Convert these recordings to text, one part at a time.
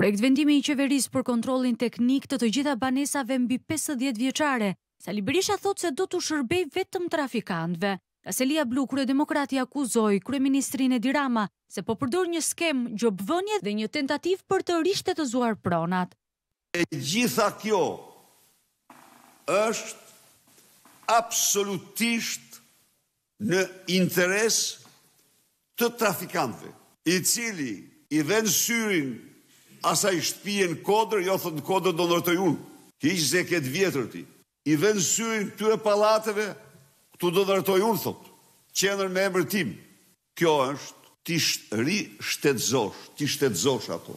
Projektvendimi i Qeverisë për kontrollin teknik të të gjitha banesave mbi pesëdhjetë vjeçare, Sali Berisha thotë se do t'u shërbejë vetëm trafikantëve. Nga selia blu kryedemokrati akuzoi kryeministrin Edi Rama se po përdor një skemë gjobëvënie dhe një tentativë për të rishtetëzuar pronat. E gjitha kjo është absolutisht në interes të trafikantëve. I cili i vën syrin asaj shtëpie në kodër, jo thotë në kodër do ndërtoj unë, hiqe se e ke të vjetër ti. I vën syrin këtyre pallateve, këtu do ndërtoj unë thotë, qendër me emrin tim. Kjo është. T'i rishtetëzosh, t'i shtetëzosh ato.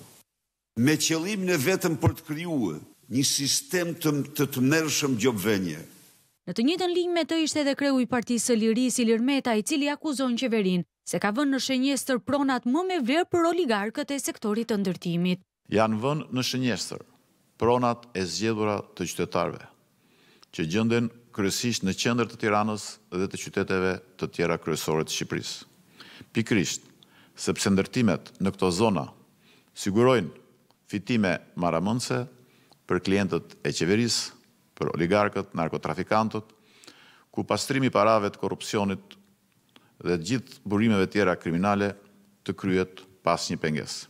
Me qëllimin e vetëm për të krijuë një sistem të të tmerrshëm gjobvënie. Në të njëjtën linjë me të ishte edhe kreu i Partisë së Lirisë, Ilir Meta, i cili akuzon qeverinë se ka vënë në shënjestër pronat më me vlerë për oligarkët e sektorit të ndërtimit. Janë vënë në shënjestër pronat e zgjedhura të qytetarëve, që gjenden kryesisht në qendër të Tiranës dhe të qyteteve të tjera kryesore të Shqipërisë. Pikërisht sepse ndërtimet në këto zona sigurojnë fitime marramendëse për klientët e qeverisë, për oligarkët, narkotrafikantët, ku pastrimi i parave të korrupsionit dhe të gjithë burimeve tjera kriminale të kryhet pa asnjë pengesë.